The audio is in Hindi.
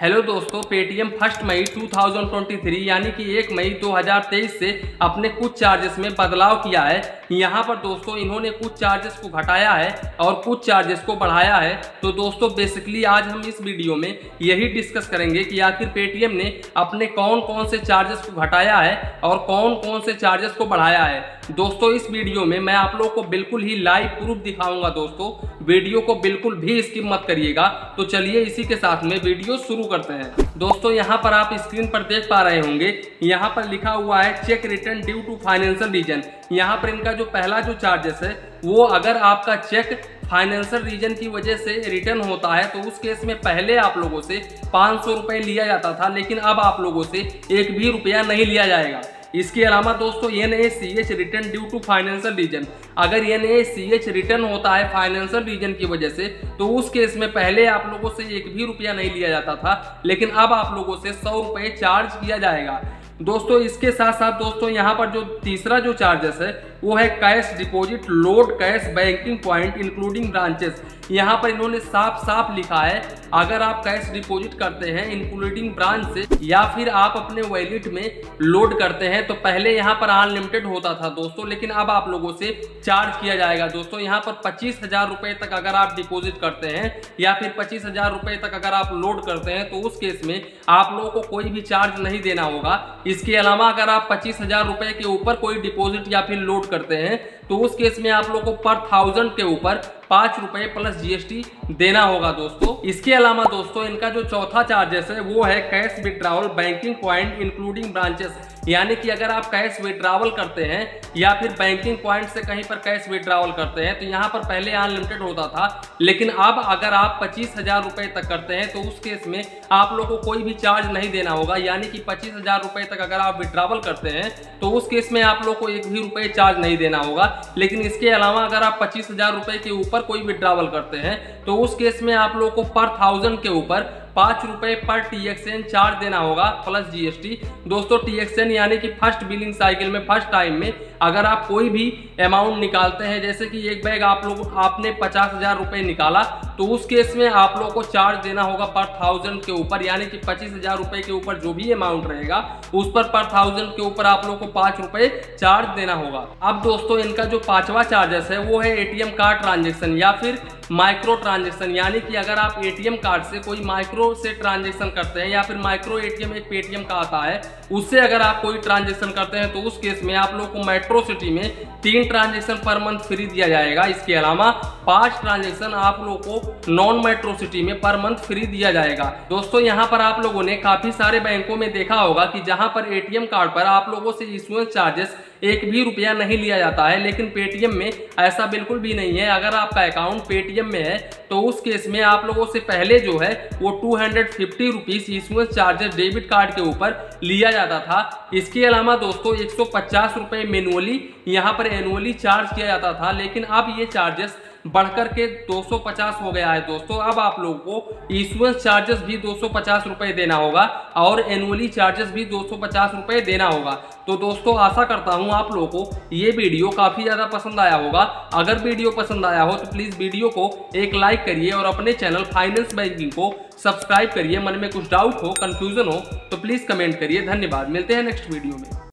हेलो दोस्तों पेटीएम फ़र्स्ट मई 2023 यानी कि 1 मई 2023 से अपने कुछ चार्जेस में बदलाव किया है। यहाँ पर दोस्तों, इन्होंने कुछ चार्जेस को घटाया है और कुछ चार्जेस को बढ़ाया है। तो दोस्तों बेसिकली आज हम इस वीडियो में यही डिस्कस करेंगे कि आखिर पेटीएम ने अपने कौन कौन से चार्जेस को घटाया है और कौन कौन से चार्जेस को बढ़ाया है। दोस्तों, इस वीडियो में मैं आप लोग को बिल्कुल ही लाइव प्रूफ दिखाऊँगा दोस्तों। वीडियो को बिल्कुल भी स्किप मत करिएगा। तो चलिए इसी के साथ में वीडियो शुरू करते हैं। दोस्तों, यहाँ पर आप स्क्रीन पर देख पा रहे होंगे, यहाँ पर लिखा हुआ है cheque return due to financial reason यहाँ पर इनका जो पहला जो चार्जेस है, वो अगर आपका चेक फाइनेंशियल रीजन की वजह से रिटर्न होता है तो उस केस में पहले आप लोगों से पाँच सौ लिया जाता था, लेकिन अब आप लोगों से एक भी रुपया नहीं लिया जाएगा। इसके अलावा दोस्तों N A C H return due to financial reason अगर N A C H return होता है फाइनेंशियल रीजन की वजह से तो उस केस में पहले आप लोगों से एक भी रुपया नहीं लिया जाता था, लेकिन अब आप लोगों से सौ रुपये चार्ज किया जाएगा। दोस्तों, इसके साथ साथ दोस्तों, यहाँ पर जो तीसरा जो चार्जेस है वो है cash deposit, load cash, banking point including branches यहाँ पर इन्होंने साफ़ साफ़ लिखा है, अगर आप कैश डिपॉजिट करते हैं इंक्लूडिंग ब्रांच से या फिर आप अपने वैलेट में लोड करते हैं तो पहले यहाँ पर अनलिमिटेड होता था दोस्तों, लेकिन अब आप लोगों से चार्ज किया जाएगा दोस्तों। यहाँ पर पच्चीस हज़ार रुपए तक अगर आप डिपॉजिट करते हैं, या फिर पच्चीस हज़ार रुपए तक अगर आप लोड करते हैं तो उस केस में आप लोगों को कोई भी चार्ज नहीं देना होगा। इसके अलावा अगर आप पच्चीस हज़ार रुपए के ऊपर कोई डिपॉजिट या फिर लोड करते हैं तो उस केस में आप लोग को पर थाउज़ेंड के ऊपर पाँच रुपए प्लस जीएसटी देना होगा दोस्तों। इसके अलावा दोस्तों, इनका जो चौथा चार्जेस है, वो है cash withdrawal banking point including branches यानी कि अगर आप कैश विड्रावल करते हैं, या फिर बैंकिंग पॉइंट से कहीं पर कैश विड्रावल करते हैं तो यहाँ पर पहले अनलिमिटेड होता था। लेकिन अब अगर आप पच्चीस हज़ार रुपए तक करते हैं तो उस केस में आप लोग को कोई भी चार्ज नहीं देना होगा। यानी कि पच्चीस हज़ार रुपए तक अगर आप विड्रावल करते हैं तो उस केस में आप लोग को एक भी रुपए चार्ज नहीं देना होगा। लेकिन इसके अलावा अगर आप पच्चीस हज़ार रुपए के ऊपर कोई विड्रावल करते हैं तो उस केस में आप लोगों को पर थाउज़ेंड के ऊपर पाँच रुपए पर टीएक्सएन चार्ज देना होगा प्लस जीएसटी दोस्तों टीएक्सएन यानी कि फ़र्स्ट बिलिंग साइकिल में फ़र्स्ट टाइम में, अगर आप कोई भी अमाउंट निकालते हैं, जैसे कि एक बैग आप लोग, आपने पचास हज़ार रुपए निकाला तो उस केस में आप लोग को चार्ज देना होगा पर थाउज़ेंड के ऊपर, यानी कि पच्चीस हज़ार रुपए के ऊपर जो भी अमाउंट रहेगा, उस पर पर थाउज़ेंड के ऊपर आप लोग को पाँच रुपए चार्ज देना होगा। अब दोस्तों, इनका जो पांचवा चार्जेस है, वो है एटीएम कार्ड ट्रांजेक्शन या फिर माइक्रो ट्रांजेक्शन यानी कि अगर आप एटीएम कार्ड से कोई माइक्रो से ट्रांजेक्शन करते हैं या फिर माइक्रो एटीएम, एक पेटीएम का आता है, उससे अगर आप कोई ट्रांजेक्शन करते हैं तो उस केस में आप लोग को मेट्रो सिटी में तीन ट्रांजेक्शन पर मंथ फ्री दिया जाएगा। इसके अलावा पाँच ट्रांजेक्शन आप लोग को नॉन मेट्रो सिटी में पर मंथ फ्री दिया जाएगा। दोस्तों, यहाँ पर आप लोगों ने काफ़ी सारे बैंकों में देखा होगा कि जहाँ पर एटीएम कार्ड पर आप लोगों से इशुएंस चार्जेस एक भी रुपया नहीं लिया जाता है, लेकिन पेटीएम में ऐसा बिल्कुल भी नहीं है। अगर आपका अकाउंट पेटीएम में है तो उस केस में आप लोगों से पहले जो है, वो two hundred fifty rupees issuance charges debit card के ऊपर लिया जाता था। इसके अलावा दोस्तों, एक सौ पचास रुपये मैनुअली यहाँ पर एनुअली चार्ज किया जाता था, लेकिन अब ये चार्जेस बढ़कर के 250 हो गया है दोस्तों। अब आप लोगों को इशुएंस चार्जेस भी 250 रुपए देना होगा और एनुअली चार्जेस भी 250 रुपए देना होगा। तो दोस्तों, आशा करता हूँ आप लोगों को ये वीडियो काफ़ी ज़्यादा पसंद आया होगा। अगर वीडियो पसंद आया हो तो प्लीज़ वीडियो को एक लाइक करिए और अपने चैनल फाइनेंस बैंकिंग को सब्सक्राइब करिए। मन में कुछ डाउट हो कन्फ्यूज़न हो तो प्लीज़ कमेंट करिए। धन्यवाद। मिलते हैं नेक्स्ट वीडियो में।